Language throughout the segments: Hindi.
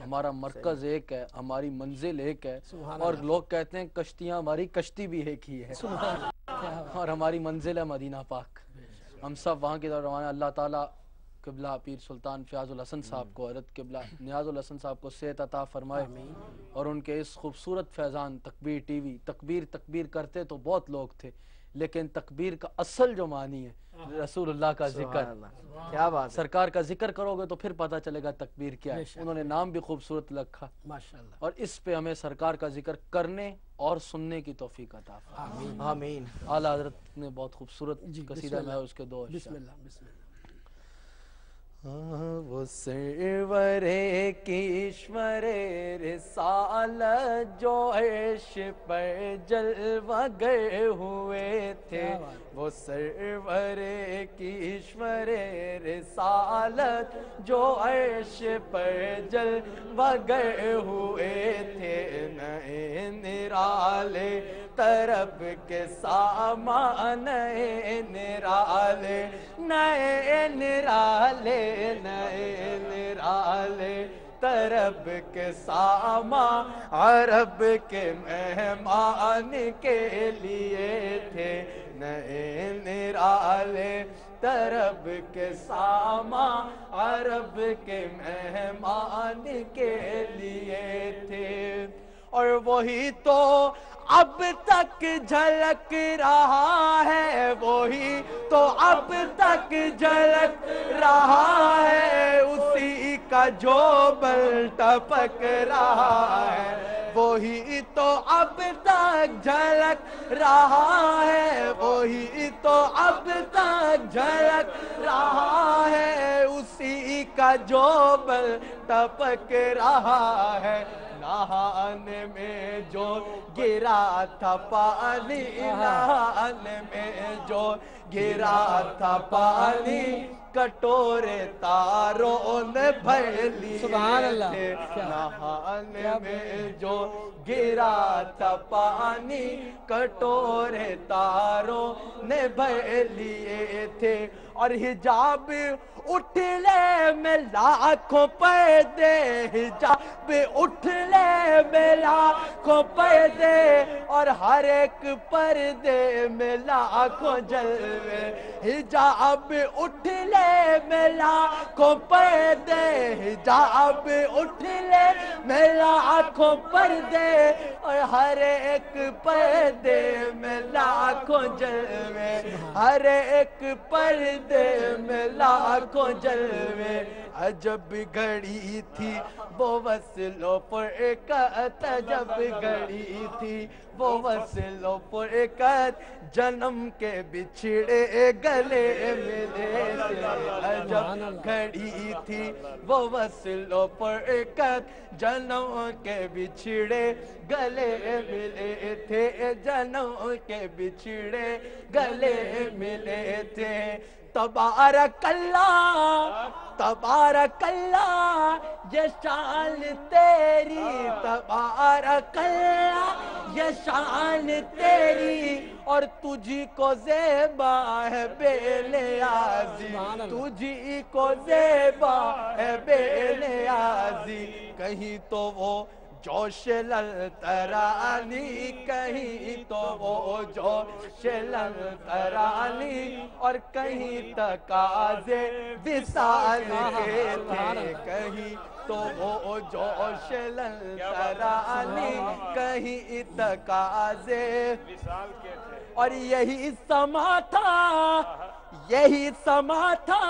हमारा मरकज एक है हमारी मंजिल एक है। और लोग कहते हैं कश्तियाँ हमारी कश्ती भी एक ही है। और हमारी मंजिल है मदीना पाक। हम सब वहाँ की तरफ़ रवाना अल्लाह ताला किबला पीर सुल्तान फयाजुल हसन साहब को हज़रत किबला नियाजुल हसन साहब को सेहत अता फरमाए। और उनके इस खूबसूरत फैज़ान तकबीर टीवी तकबीर तकबीर करते तो बहुत लोग थे। लेकिन तकबीर का असल जो मानी है रसूल का ज़िक्र। क्या बात सरकार का ज़िक्र करोगे तो फिर पता चलेगा तकबीर क्या है। उन्होंने नाम भी खूबसूरत रखा। माशा और इस पे हमें सरकार का ज़िक्र करने और सुनने की तोफीक अता आमीन। आला हज़रत ने बहुत खूबसूरत कसीदा में उसके दो अशआर। बिस्मिल्लाह बिस्मिल्लाह। वो सरवरे की ईश्वरे रिसाल जो ऐश पर जलवा गए हुए थे। वो सरवरे की ईश्वरे रिसालत जो ऐश पर जलवा गए हुए थे। नए निराले तरफ़ के सामान नए निराले नए निराले नए निराले तरब के सामा अरब के मेहमान के लिए थे, नए निराले तरब के सामा अरब के मेहमान के लिए थे, और वही तो अब तक झलक रहा है वही तो अब तक झलक रहा है। उसी का जो बल टपक रहा है, वही तो अब तक झलक रहा है। वही तो अब तक झलक रहा है, उसी का जो बल टपक रहा है। नहाने में जो गिरा था पानी नहान में जो गिरा था पानी कटोरे तारों ने भर लिए नहाने में जो गिरा था पानी कटोरे तारों ने भर लिए थे। और हिजाब उठले में लाखों पर्दे हिजाब उठले में लाखों पर्दे और हर एक पर्दे में लाखों जलवे हिजाब उठले मेला को पर दे, हिजाब उठले आँखों पर दे, और हर एक दे में लाखों जलवे, हर एक पर्दे में लाखों जलवे। अजब घड़ी थी, वो वसलो पर एक अजब घड़ी थी, वो वसलो पर एक जन्म के बिछड़े गले मिले अजब घड़ी थी, वो वसलो पर एक जन्म के बिछड़े गले मिले थे, जन्म के बिछड़े गले मिले थे। तबारकल्ला तबारकल्ला ये शान तेरी तबारकल्ला ये शान तेरी और तुझी को जेबा है बेले आजी। तुझी को जेबा है बेले आजी। कहीं तो वो जोश तरानी कहीं तो वो जोश तरानी और कहीं तकाजे विशाल के थे कहीं तो वो जोश तरानी कहीं तकाजे। और यही समा था यही समा था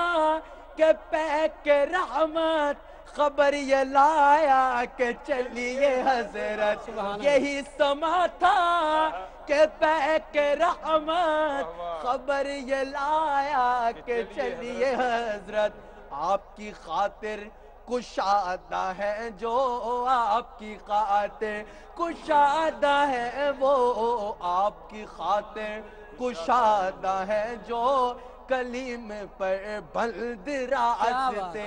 के पैक रहमत खबर ये लाया के चलिए हज़रत यही समा था के पैक रहमत। खबर ये लाया के चलिए हज़रत आपकी खातिर कुशादा है जो आपकी खातिर कुशादा है वो आपकी खातिर कुशादा है जो कलीम पर बल्द रास्ते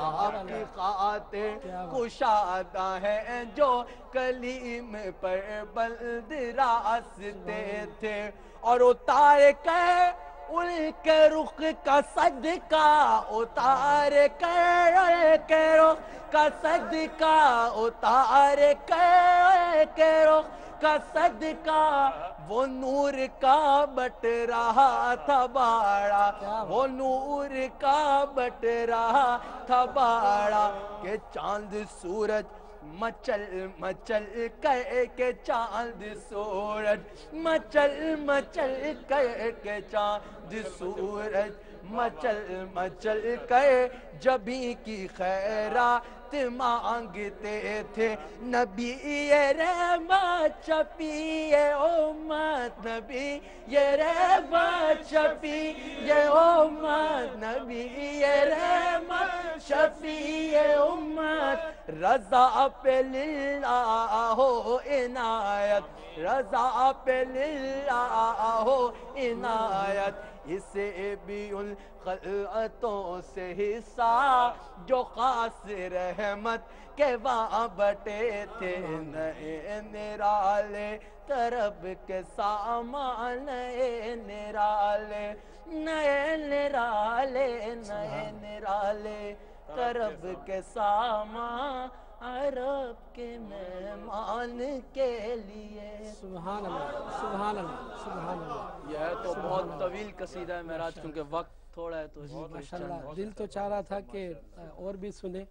आपकी खातिर कुशादा है जो कलीम पर बल्द रास्ते थे। और उतार के उनके रुख का सदका उतार कर उनके रुख का सदका उतार कर के रुख का सदका वो नूर का बट रहा था बाड़ा। वो नूर का बट रहा था बाड़ा के चाँद सूरज मचल मचल कह के चाँद सूरज मचल मचल कह के चाँद सूरज। मचल मचल कह, जबी की खैरात मांगते थे। नबी ये रहमत छपी ये ओमत नबी ये रहमत शफी ये ओमत नबी ये रहमत शफी उम्मत, रजा पे लिल्लाह हो इनायत, रजा पे लिल्लाह हो इनायत। इसे भी उन खलअतों से हिस्सा, जो खास रहमत के वहाँ बटे थे, नए निराले तरब के सामान नए निराले नए निराले नए निराले तरब के सामान। अरब के मेहमान के लिए। सुबहान अल्लाह सुबहान अल्लाह सुबहान अल्लाह यह तो बहुत तवील कसीदा है महराज क्योंकि वक्त थोड़ा है तो माशाल्लाह दिल तो चाह रहा था कि और भी सुने।